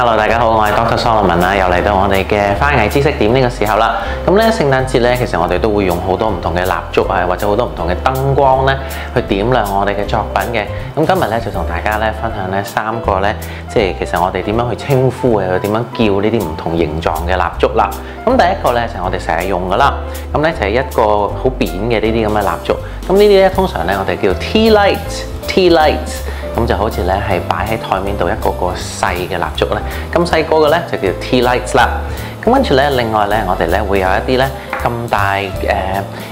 Hello，大家好，我係 Dr. Solomon 啦，又嚟到我哋嘅花藝知識點呢個時候啦。咁咧聖誕節咧，其實我哋都會用好多唔同嘅蠟燭啊，或者好多唔同嘅燈光咧，去點亮我哋嘅作品嘅。咁今日咧就同大家咧分享咧三個咧，即係其實我哋點樣去稱呼嘅，點樣叫呢啲唔同形狀嘅蠟燭啦。咁第一個咧就係我哋成日用噶啦，咁咧就係一個好扁嘅呢啲咁嘅蠟燭。咁呢啲咧通常咧我哋叫 tea light T lights。咁就好似咧係擺喺台面度一個個細嘅蠟燭咧，咁細個嘅咧就叫 T lights 啦。咁跟住咧，另外咧我哋咧會有一啲咧咁大誒、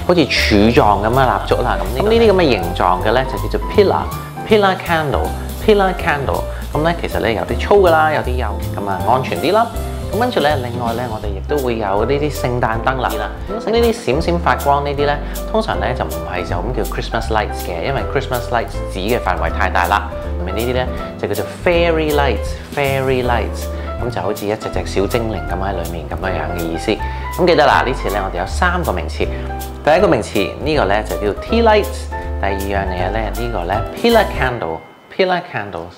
好似柱狀咁嘅蠟燭啦。咁呢啲咁嘅形狀嘅咧就叫做 pillar，pillar candle，pillar candle。咁咧其實咧有啲粗噶啦，有啲幼，咁啊安全啲啦。咁跟住咧，另外咧，我哋亦都會有呢啲聖誕燈啦。咁呢啲閃閃發光呢啲咧，通常咧就唔係就咁叫 Christmas lights 嘅，因為 Christmas lights 指嘅範圍太大啦。咁呢啲咧就叫做 fairy lights，fairy lights。咁就好似一隻隻小精靈咁喺裏面咁樣樣嘅意思。咁記得啦，呢次咧我哋有三個名詞。第一個名詞呢個咧就叫 tea lights。第二樣嘢咧呢個咧 pillar candle，pillar candles。